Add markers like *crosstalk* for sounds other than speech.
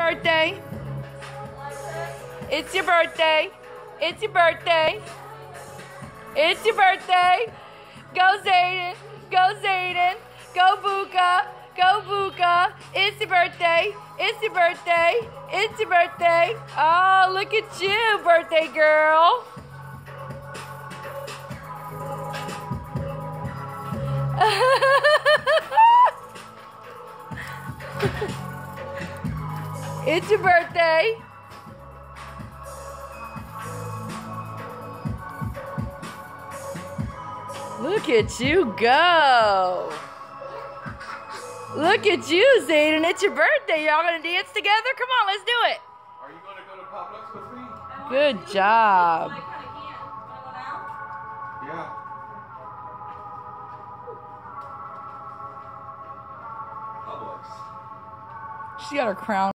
birthday. It's your birthday. It's your birthday. It's your birthday. Go Zayden. Go Zayden. Go Buka. Go Buka. It's your birthday. It's your birthday. It's your birthday. Oh, look at you, birthday girl. *laughs* it's your birthday. Look at you go. Look at you, Zayden. It's your birthday. Y'all gonna dance together? Come on, let's do it. Are you gonna go to Publix with me? Good job. Yeah. Publix. She got her crown.